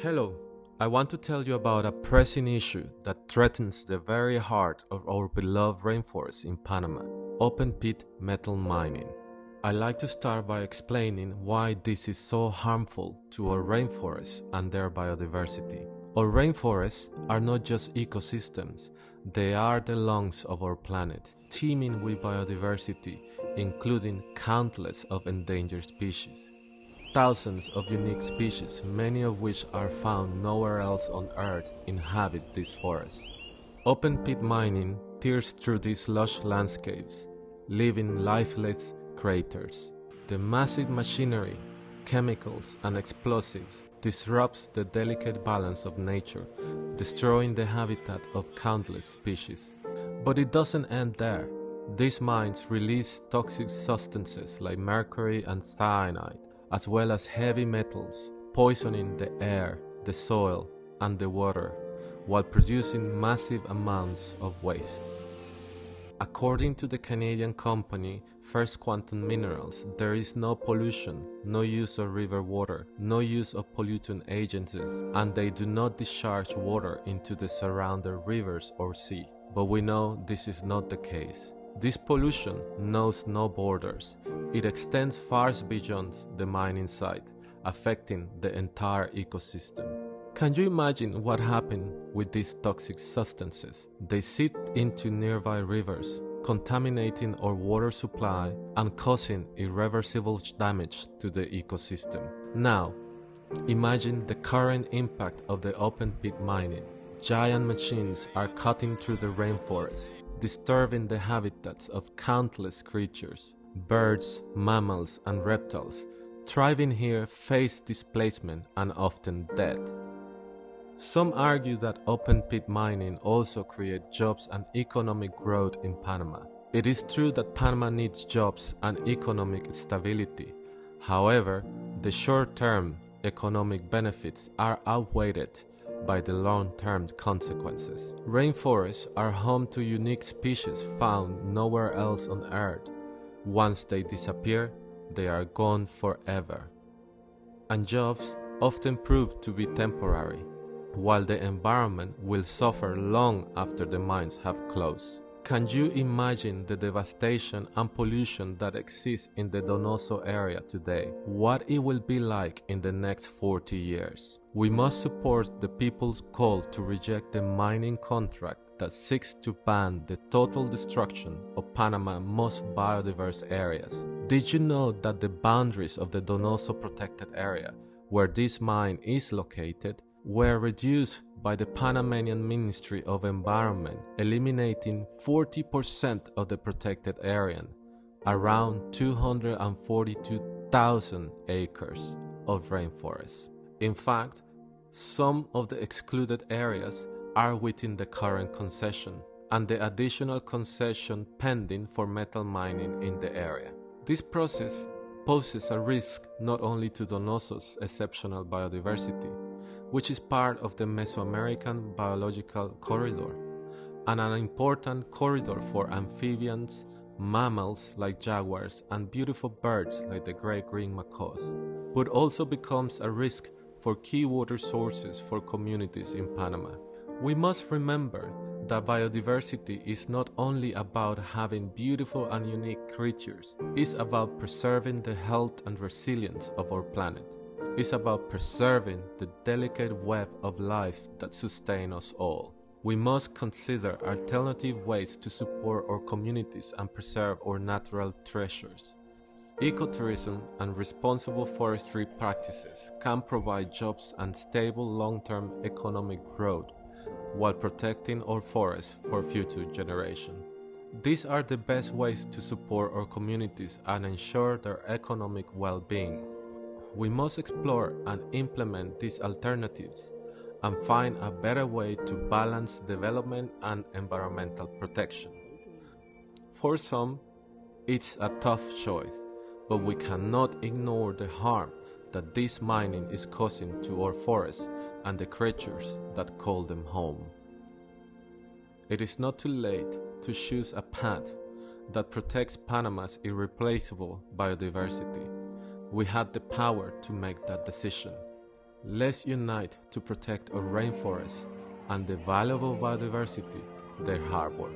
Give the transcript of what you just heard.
Hello, I want to tell you about a pressing issue that threatens the very heart of our beloved rainforest in Panama open pit metal mining. I like to start by explaining why this is so harmful to our rainforests and their biodiversity. Our rainforests are not just ecosystems, they are the lungs of our planet, teeming with biodiversity, including countless of endangered species. Thousands of unique species, many of which are found nowhere else on Earth, inhabit these forests. Open pit mining tears through these lush landscapes, leaving lifeless craters. The massive machinery, chemicals, and explosives disrupts the delicate balance of nature, destroying the habitat of countless species. But it doesn't end there. These mines release toxic substances like mercury and cyanide, as well as heavy metals, poisoning the air, the soil, and the water, while producing massive amounts of waste. According to the Canadian company First Quantum Minerals, there is no pollution, no use of river water, no use of pollutant agencies, and they do not discharge water into the surrounding rivers or sea. But we know this is not the case. This pollution knows no borders. It extends far beyond the mining site, affecting the entire ecosystem. Can you imagine what happened with these toxic substances? They seep into nearby rivers, contaminating our water supply and causing irreversible damage to the ecosystem. Now, imagine the current impact of the open pit mining. Giant machines are cutting through the rainforest, disturbing the habitats of countless creatures. Birds, mammals, and reptiles thriving here face displacement and often death. Some argue that open pit mining also creates jobs and economic growth in Panama. It is true that Panama needs jobs and economic stability. However, the short term economic benefits are outweighed by the long term consequences. Rainforests are home to unique species found nowhere else on Earth. Once they disappear, they are gone forever. And jobs often prove to be temporary, while the environment will suffer long after the mines have closed. Can you imagine the devastation and pollution that exists in the Donoso area today? What it will be like in the next 40 years? We must support the people's call to reject the mining contract that seeks to ban the total destruction of Panama's most biodiverse areas. Did you know that the boundaries of the Donoso protected area, where this mine is located, were reduced by the Panamanian Ministry of Environment, eliminating 40% of the protected area, around 242,000 acres of rainforest. In fact, some of the excluded areas are within the current concession and the additional concession pending for metal mining in the area. This process poses a risk not only to Donoso's exceptional biodiversity, which is part of the Mesoamerican Biological Corridor and an important corridor for amphibians, mammals like jaguars, and beautiful birds like the great green macaws, but also becomes a risk for key water sources for communities in Panama. We must remember that biodiversity is not only about having beautiful and unique creatures, it's about preserving the health and resilience of our planet. It's about preserving the delicate web of life that sustains us all. We must consider alternative ways to support our communities and preserve our natural treasures. Ecotourism and responsible forestry practices can provide jobs and stable long term economic growth while protecting our forests for future generations. These are the best ways to support our communities and ensure their economic well being. We must explore and implement these alternatives and find a better way to balance development and environmental protection. For some, it's a tough choice, but we cannot ignore the harm that this mining is causing to our forests and the creatures that call them home. It is not too late to choose a path that protects Panama's irreplaceable biodiversity. We have the power to make that decision. Let's unite to protect our rainforests and the valuable biodiversity they harbor.